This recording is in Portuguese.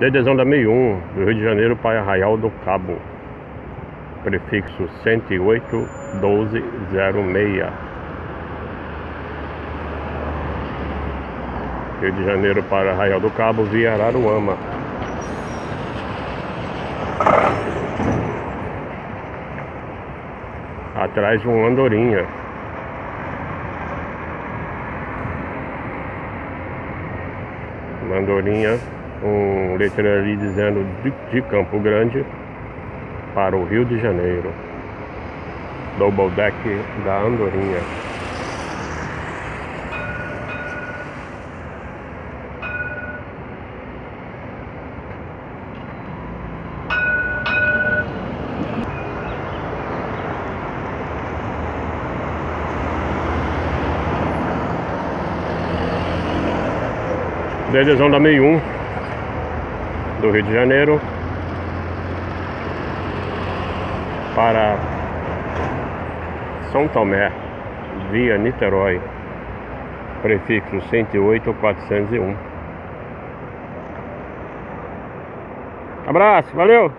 Dedezão da 1001, do Rio de Janeiro para Arraial do Cabo. Prefixo 108 1206. Rio de Janeiro para Arraial do Cabo via Araruama. Atrás de um andorinha. Uma andorinha um letreiro ali dizendo de, de, Campo Grande para o Rio de Janeiro. Double deck da Andorinha. Decisão da 61 do Rio de Janeiro para São Tomé, via Niterói, prefixo 108 401. Abraço, valeu!